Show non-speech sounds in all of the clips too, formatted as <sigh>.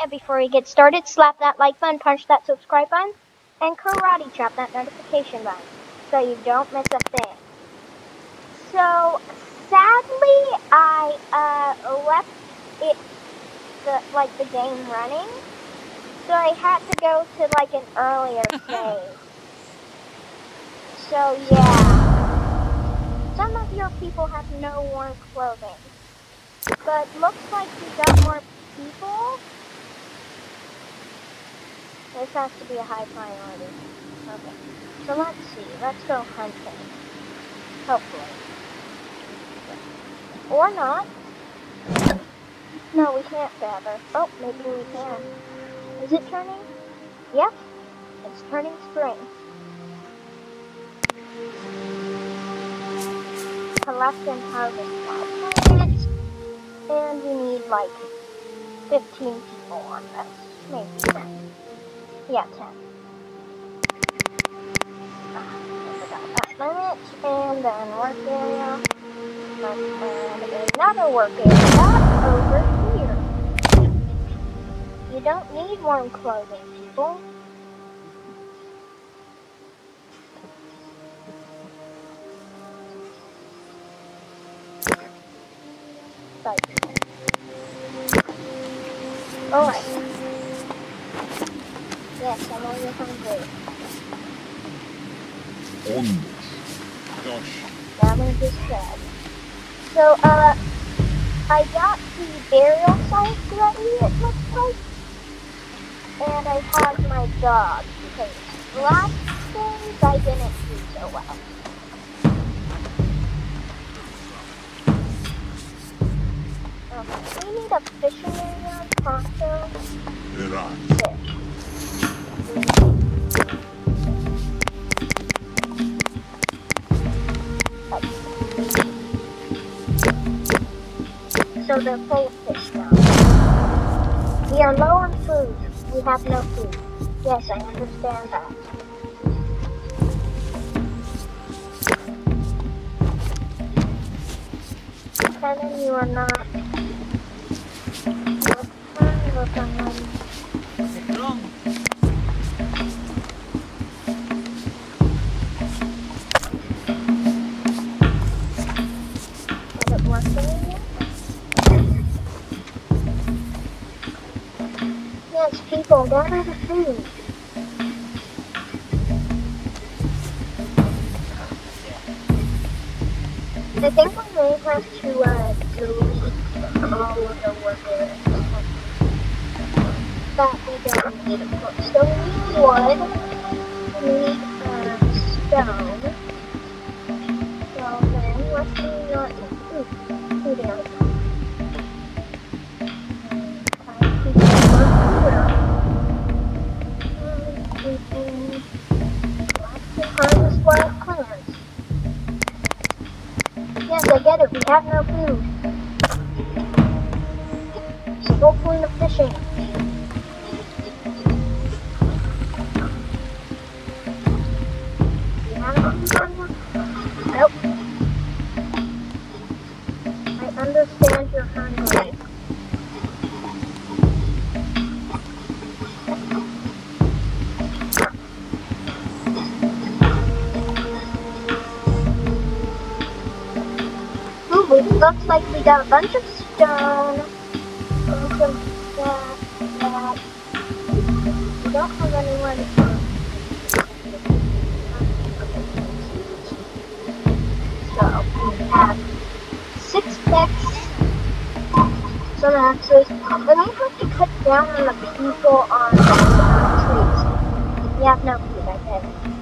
and before we get started, slap that like button, punch that subscribe button, and karate chop that notification button, so you don't miss a thing. So, sadly, I, uh, left it, the, like, the game running, so I had to go to, like, an earlier <laughs> save. So, yeah. Some of your people have no warm clothing. But looks like we got more people. This has to be a high priority. Okay. So let's see. Let's go hunting. Hopefully. Or not. No, we can't gather. Oh, maybe we can. Is it turning? Yep. It's turning spring. Collect and harvest. And we need like 15 people on this. Maybe 10. Yeah, 10. that limit, and then work area. And another work area over here. You don't need warm clothing, people. Alright. I'm. On Gosh. Damage is dead. So, uh, I got the burial site ready, it looks like. And I have my dog, because last days I didn't do so well. Okay, we need a fishing area, pronto. Right. So they're full of fish now. We are low on food. We have no food. Yes, I understand that. Kevin, you are not. Gather the food. I think we may have to uh, delete all of the workers that we don't need. So we need wood, we need uh, stone. So then, what do we not? Ooh, have no food. We got a bunch of stone. Bunch of that, that. We don't have anyone to... So, we have six picks, some axes, and we have to cut down on the people on the trees. We have no food, I get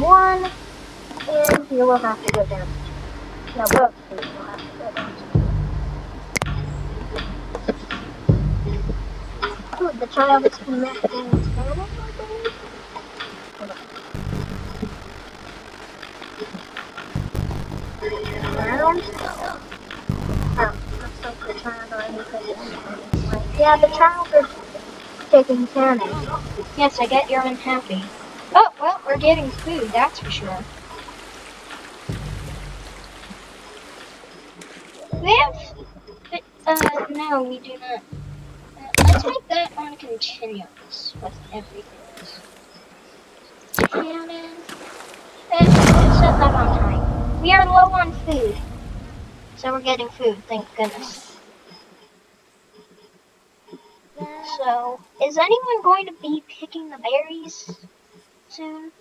one, and you will have to go down. No, both of you will have to go down. Ooh, the child is connecting. Hold on. Oh, looks. Yeah, the child is taking cannon. Yes, I get you're unhappy. Well, we're getting food, that's for sure. We have... Uh, no, we do not. Uh, let's make that on continuous with everything. Cannon. And set that on high. We are low on food. So we're getting food, thank goodness. So, is anyone going to be picking the berries soon?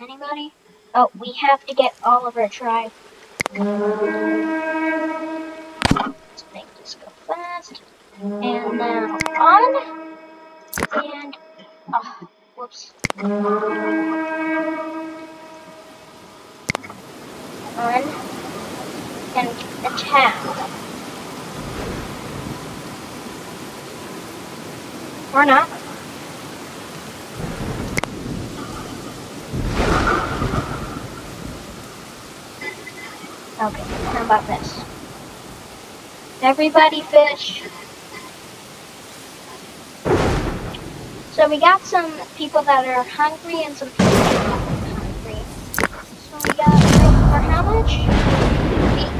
Anybody? Oh, we have to get of our tribe. Let's make this go fast. And now on. And, oh, whoops. On. And attack. Or not. Okay, how about this? Everybody fish. So we got some people that are hungry and some people that are not hungry. So we got for how much?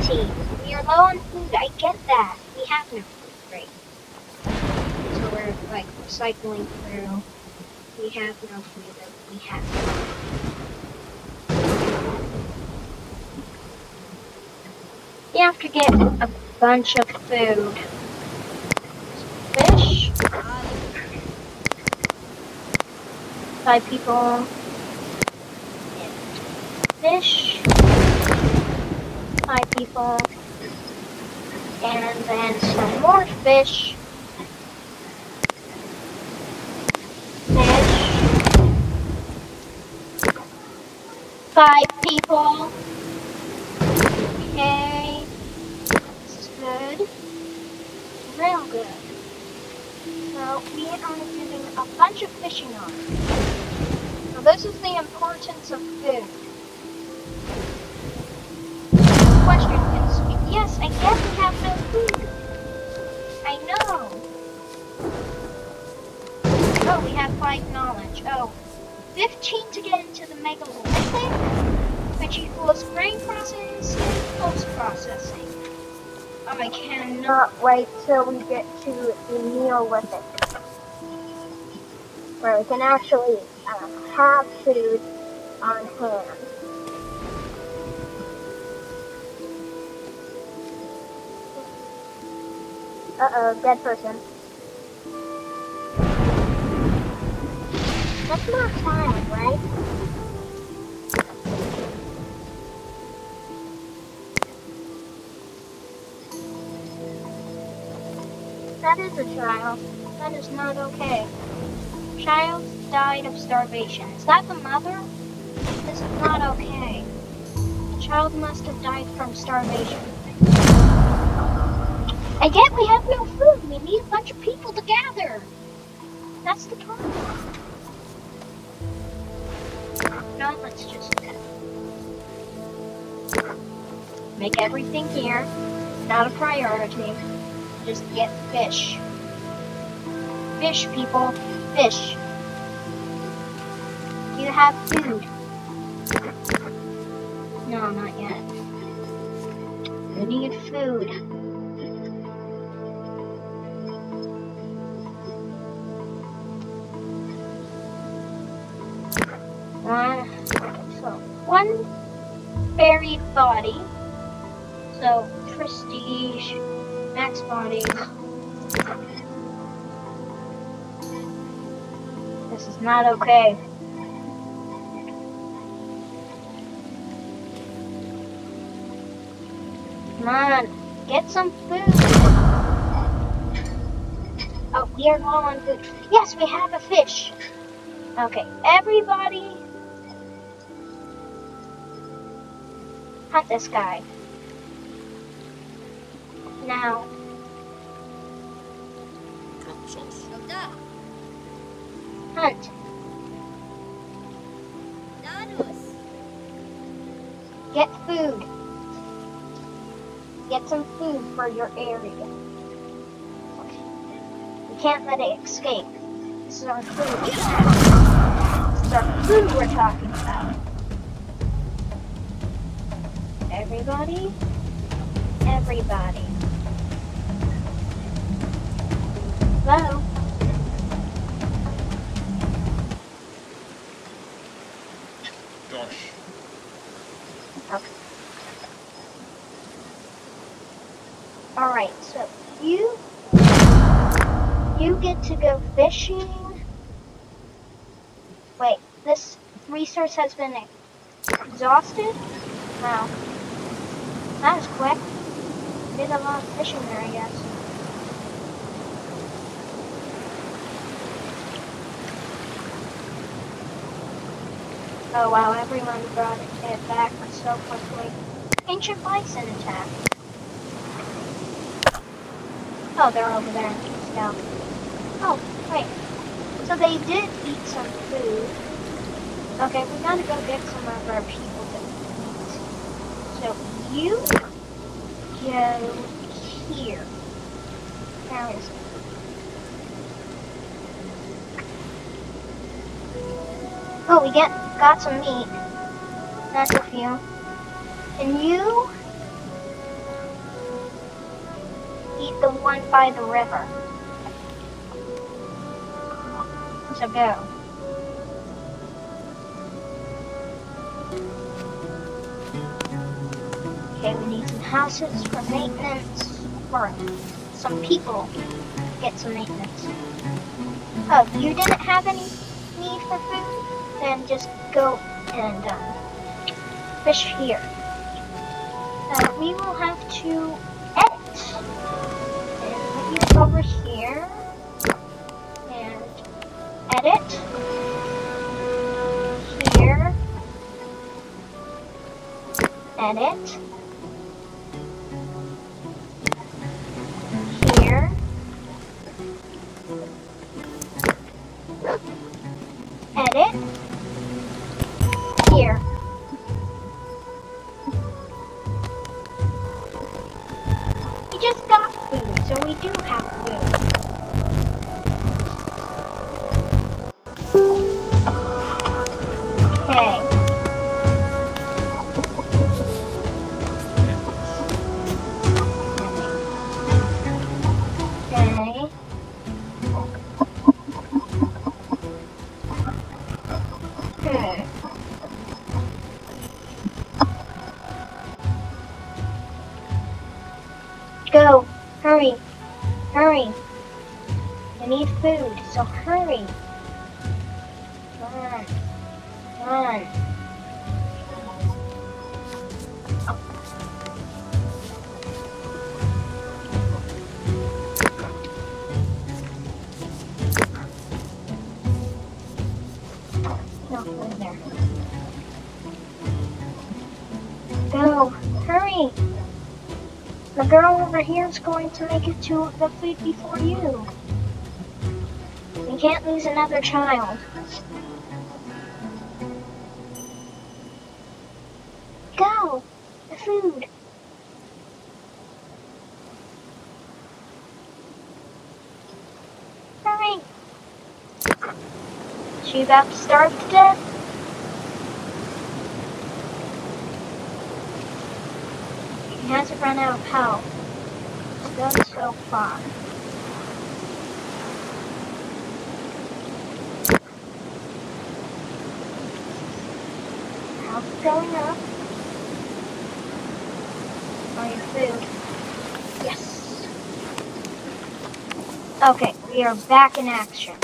18. We are low on food, I get that. We have no food, great So we're like cycling through. We have no food. We have. You have to get a bunch of food. Fish. Five people. Fish. Five people. And then some more fish. Fish. Five people. Okay. This is good. Real good. So we are getting a bunch of fishing on. Now this is the importance of food. Question is, yes, I guess we have no food. I know. Oh, we have five knowledge. Oh, 15 to get into the Mega megalithic, which equals brain processing and post-processing. Um, I cannot wait till we get to the Neolithic, where we can actually uh, have food on hand. Uh-oh, dead person. That's not child, right? That is a child. That is not okay. Child died of starvation. Is that the mother? This is not okay. The child must have died from starvation. I get we have no food. We need a bunch of people to gather. That's the problem. No, let's just make everything here. Not a priority. Just get fish. Fish, people. Fish. Do You have food. No, not yet. We need food. One, so one buried body. So prestige, max body. This is not okay. Come on, get some food. Oh, we are low on food. Yes, we have a fish. Okay, everybody Hunt this guy. Now. Hunt. Get food. Get some food for your area. We can't let it escape. This is our food. This is our food we're talking about. Everybody? Everybody. Hello? Gosh. Okay. Alright, so you you get to go fishing. Wait, this resource has been exhausted? Wow. That was quick. Did a lot of fishing there, I guess. Oh wow, everyone brought it back so quickly. Ancient bison attack. Oh, they're over there. Yeah. Oh, wait. So they did eat some food. Okay, we gotta go get some of our people to eat. So you go here. Oh, we get got some meat. That's a few. And you eat the one by the river. So go. Okay, we need some houses for maintenance, or some people get some maintenance. Oh, you didn't have any need for food? Then just go and um, fish here. Uh, we will have to edit. And over here. And edit. Here. Edit. Hurry. Go. Hurry. The girl over here is going to make it to the food before you. Can't lose another child. Go! The food! Hurry! She about to starve to death? He hasn't run out of. He's done so far. Health going up. On your food. Yes. Okay, we are back in action.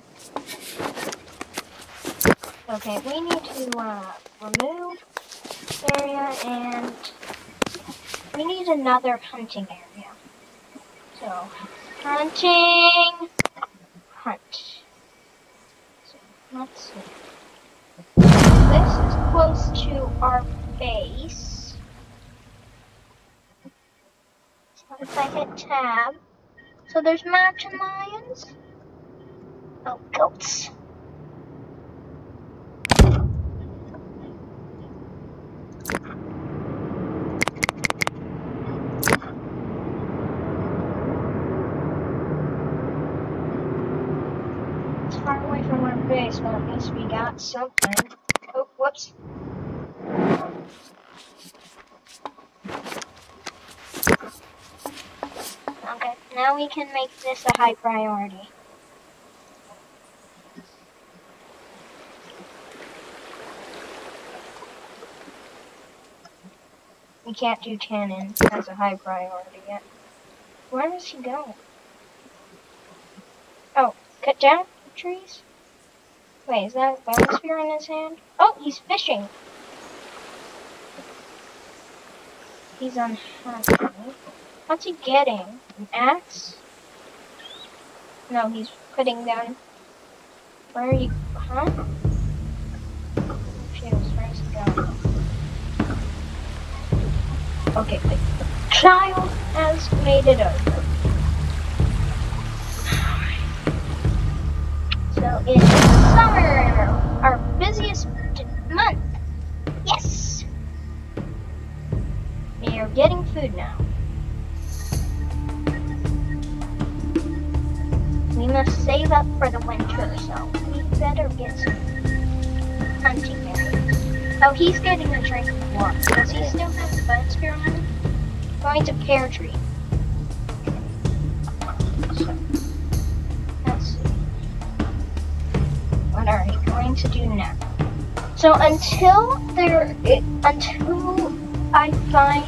Okay, we need to uh, remove area and we need another hunting area. So, hunting, tab, so there's mountain lions. Oh, goats. It's far away from our base, but at least we got something. Oh, whoops. Okay, now we can make this a high priority. We can't do tannin as a high priority yet. Where is he going? Oh, cut down trees? Wait, is that a biosphere in his hand? Oh, he's fishing! He's unhappy. What's he getting? An axe? No, he's putting down... Where are you? Huh? Okay, wait. Child has made it over. So it's summer, our busiest month. Yes! We are getting food now. Save up for the winter, so we better get some hunting berries. Oh, he's getting a drink of water. Does he still have the biosphere on him? Going to pear tree. Let's see. What are we going to do now? So until there, until I find,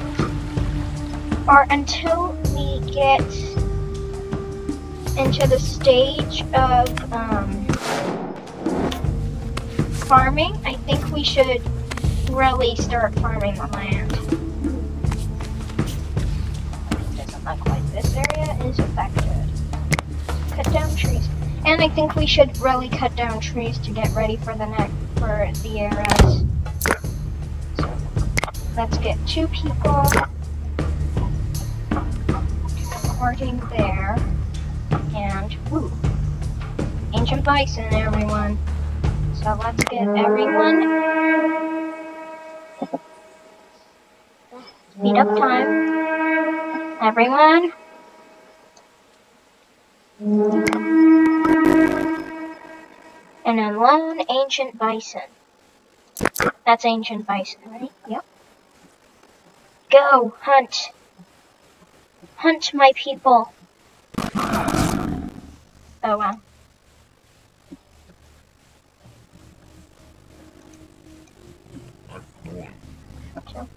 or until we get into the stage of um, farming, I think we should really start farming the land. Doesn't look like this area is affected. Cut down trees. And I think we should really cut down trees to get ready for the next for the eras. So let's get two people working there. Ooh, ancient bison, everyone. So let's get everyone speed up time. Everyone. And unload ancient bison. That's ancient bison, right? Yep. Go, hunt. Hunt my people. Oh wow. I'm.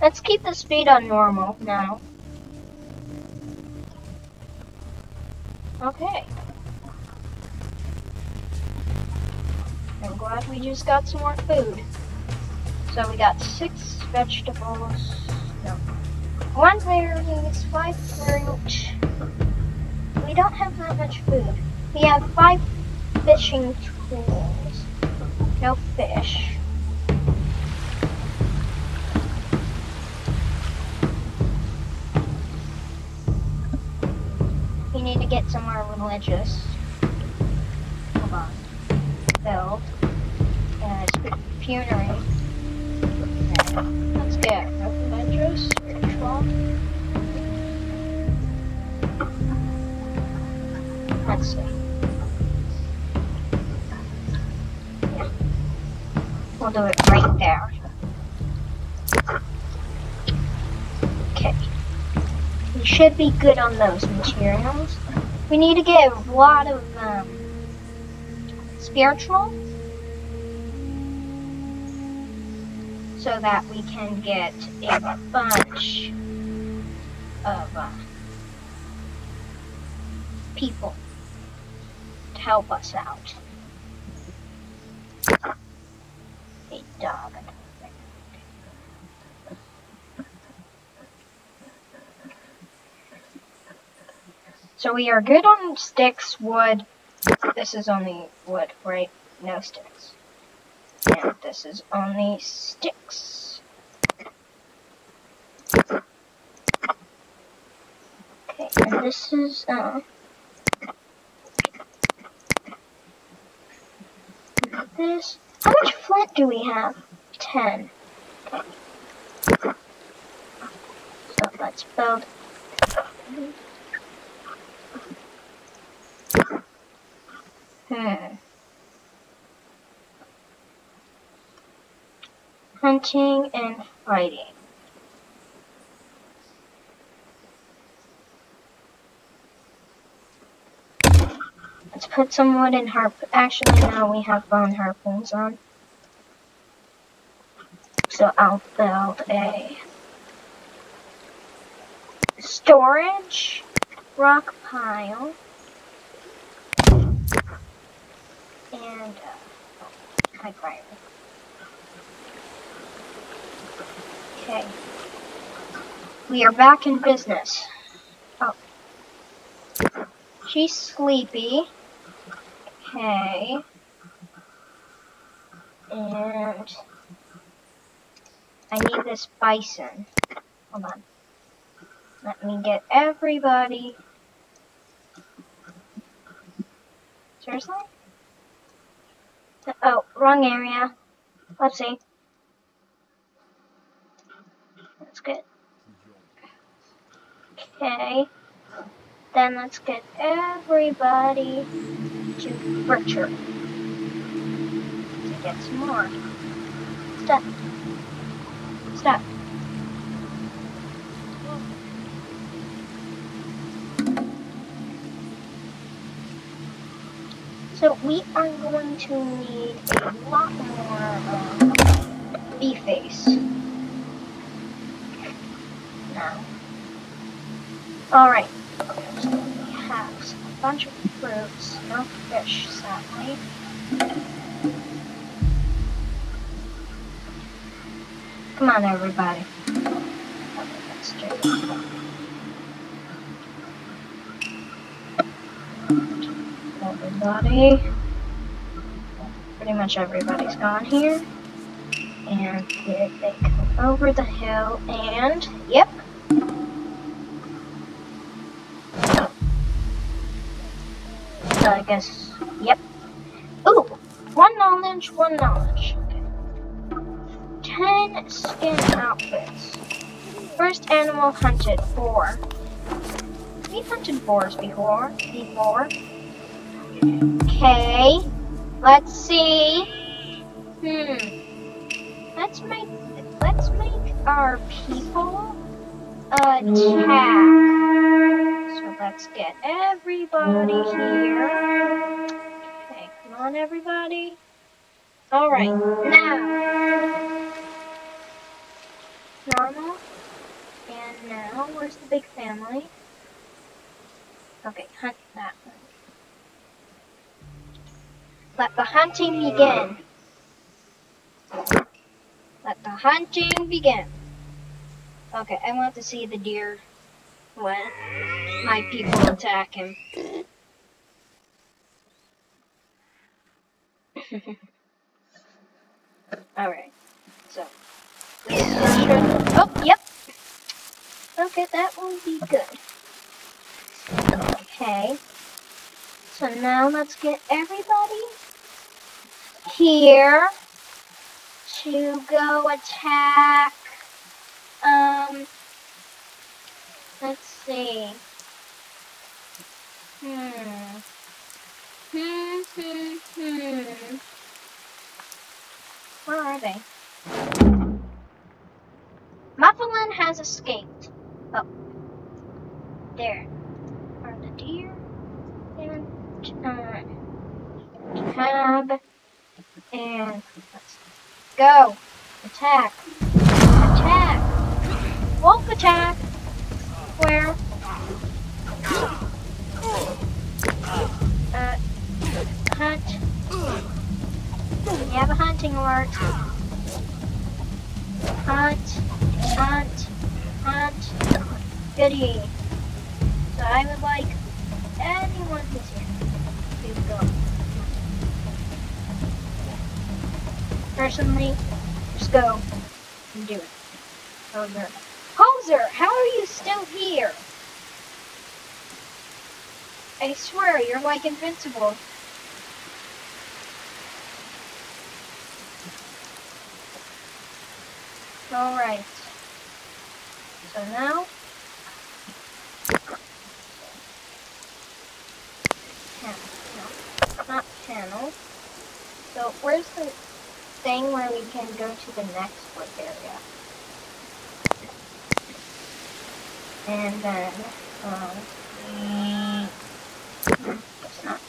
Let's keep the speed on normal now. Okay. I'm glad we just got some more food. So we got six vegetables. No. One berries, five fruit. We don't have that much food. We have five fishing tools. No fish. We need to get somewhere religious. Hold on. Build. And it's funerary. Okay. Let's get religious, spiritual. We'll do it right there. Okay. We should be good on those materials. We need to get a lot of um, spiritual so that we can get a bunch of uh, people help us out. A dog. So we are good on sticks, wood. This is only wood, right? No sticks. And this is only sticks. Okay, and this is, uh... this? How much flint do we have? Ten. So let's build. Hmm. Hunting and fighting. Put some wood in harp. Actually, now we have bone harpoons on. So I'll build a storage rock pile and uh, high. Okay. We are back in business. Oh. She's sleepy. Okay. And I need this bison. Hold on. Let me get everybody. Seriously? Oh, wrong area. Let's see. That's good. Okay. Then let's get everybody to butcher. To get some more. Stop. Stop. So we are going to need a lot more um, face. Now. Alright. So we have a bunch of fruits, no fish, sadly. Come on, everybody. Everybody. Pretty much everybody's gone here. And they come over the hill and, yep. So I guess, yep. Ooh, one knowledge, one knowledge. Ten skin outfits. First animal hunted, boar. We hunted boars before. Before. Okay. Let's see. Hmm. Let's make let's make our people attack. Let's get everybody here. Okay, come on everybody. Alright, now normal. And now where's the big family? Okay, hunt that one. Let the hunting begin. Let the hunting begin. Okay, I want to see the deer when my people attack him. <laughs> Alright, so. Oh, yep. Okay, that will be good. Okay. So now let's get everybody here to go attack. Um, see. Hmm. Hmm, hmm, hmm. Where are they? Mouflon has escaped. Oh. There are the deer and uh, tab and let's go. Attack. Attack. Wolf attack. Where? Uh, hunt. You have a hunting alert. Hunt. Hunt. Hunt. Goody. So I would like anyone who's here to go. Personally, just go and do it. Hoser. Hoser, how are you still here? I swear, you're like invincible. Alright. So now, not. So where's the thing where we can go to the next work area. And then, um, not.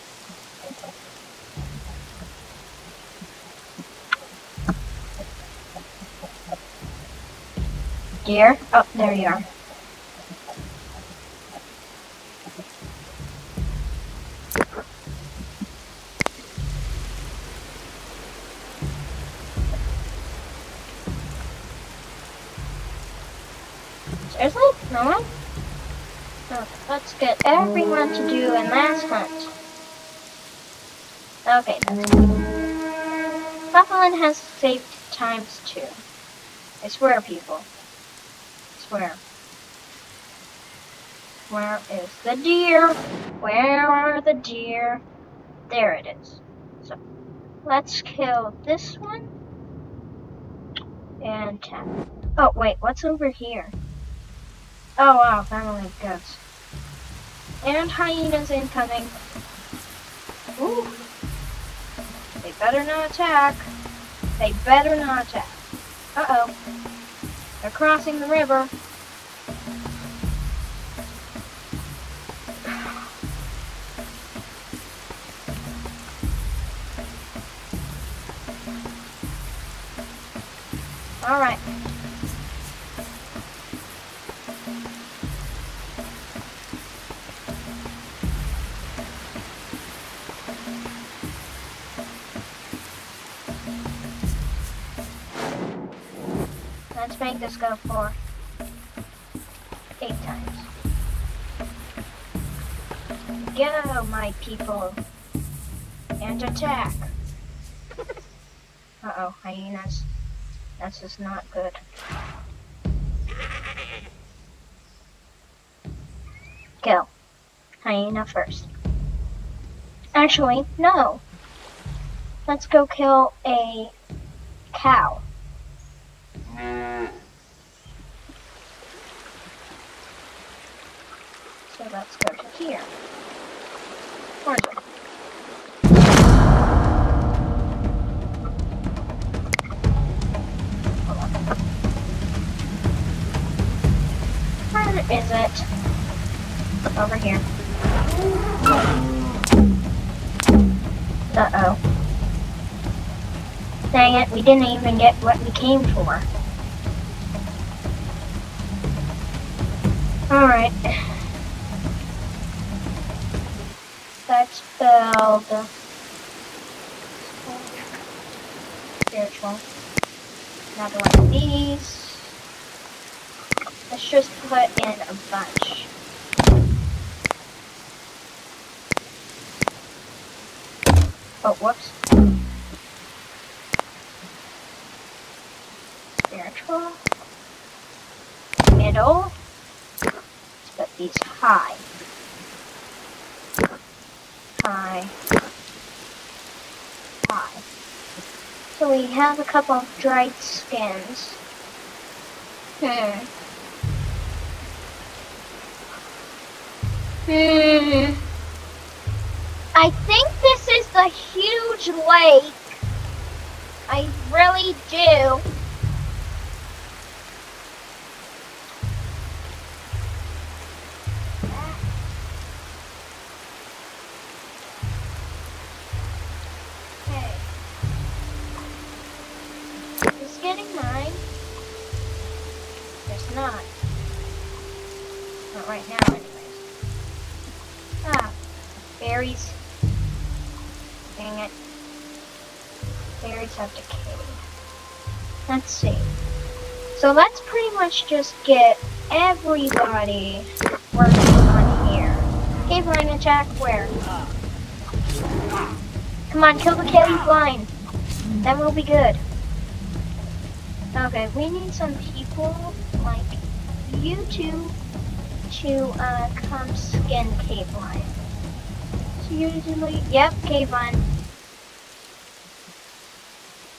Deer? Oh, there you are. Everyone to do a mass hunt. Okay, that's good. Has saved times two. I swear, people. I swear. Where is the deer? Where are the deer? There it is. So, let's kill this one. And tap. Oh, wait, what's over here? Oh wow, family goats. And hyenas incoming. Ooh. They better not attack. They better not attack. Uh-oh. They're crossing the river. <sighs> Alright. Make this go for eight times. Go, my people, and attack. <laughs> Uh-oh, hyenas. This is not good. Kill. Hyena first. Actually, no. Let's go kill a cow. So let's go to here. Where's it? Where is it? Over here. Uh-oh. Dang it, we didn't even get what we came for. Alright. Let's spiritual. Another one of these. Let's just put in a bunch. Oh, whoops. Spiritual. Middle. Let's put these. High. High. So we have a couple of dried skins. Hmm. Hmm. I think this is the huge lake. I really do. Much just get everybody working on here. Cave lion attack where? Come on, kill the cave lion. Then we'll be good. Okay, we need some people like you two to uh, come skin cave lion. So usually, yep, cave lion.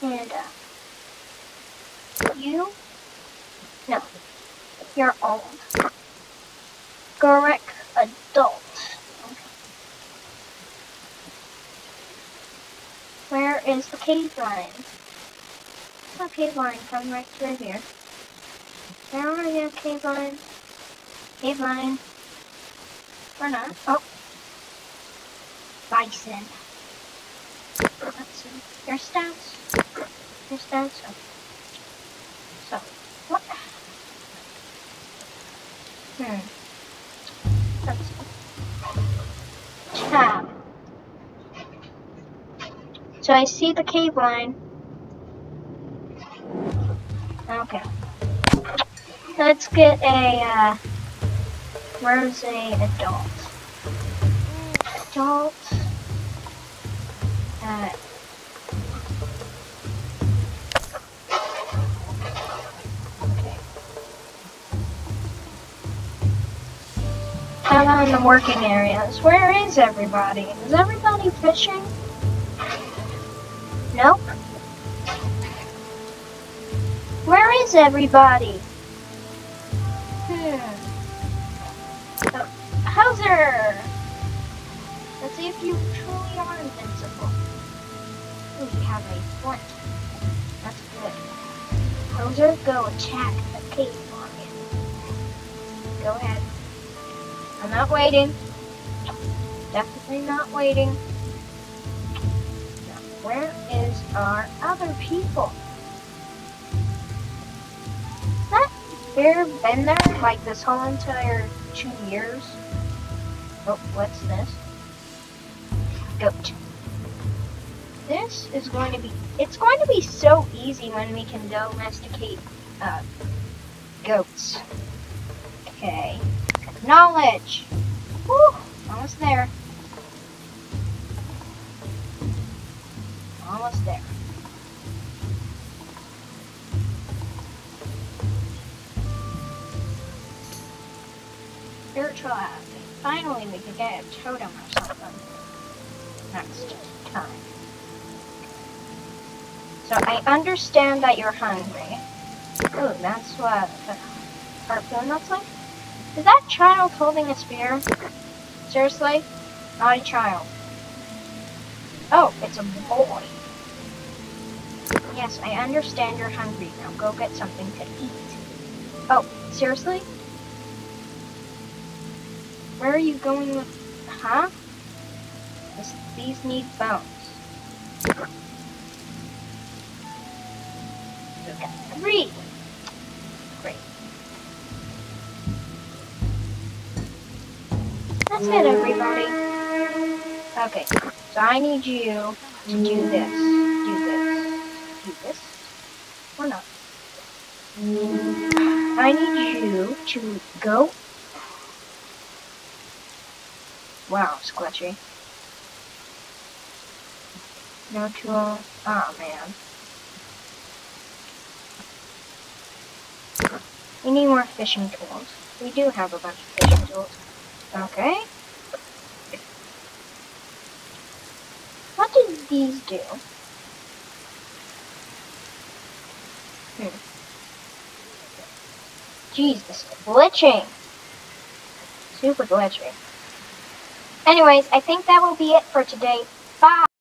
And uh, you, no, you're old. Correct adult. Where is the cave saw a cave lion coming right through here. I already have cave lion. Cave lion. Or not. Oh. Bison. Let's see. Your stats. Your stats. Oh. So, what? Hmm. Tab. So I see the cave lion. Okay. Let's get a, uh, where's a adult? Adult. Uh, In the working areas? Where is everybody? Is everybody fishing? Nope. Where is everybody? Hmm. Oh, Hauser! Let's see if you truly are invincible. Ooh, you have a flint. That's good. Hauser, go attack the cave lion. Go ahead. I'm not waiting. Definitely not waiting. Now, where is our other people? That bear been there like this whole entire two years? Oh, what's this? Goat. This is going to be, it's going to be so easy when we can domesticate uh, goats. Okay. Knowledge. Almost there. Almost there. Spiritual. Finally, we could get a totem or something. Next time. So I understand that you're hungry. Ooh, that's what uh, harpoon looks like. Is that child holding a spear? Seriously? Not a child. Oh, it's a boy. Yes, I understand you're hungry. Now go get something to eat. Oh, seriously? Where are you going with... Huh? This, these need bones. We've got three. Great. That's it, everybody. Okay, so I need you to do this. Do this. Do this. Or not. I need you to go. Wow, it's glitchy. No tool. Oh man. We need more fishing tools. We do have a bunch of fishing tools. Okay. What did these do? Hmm. Jeez, this is glitching. Super glitching. Anyways, I think that will be it for today. Bye!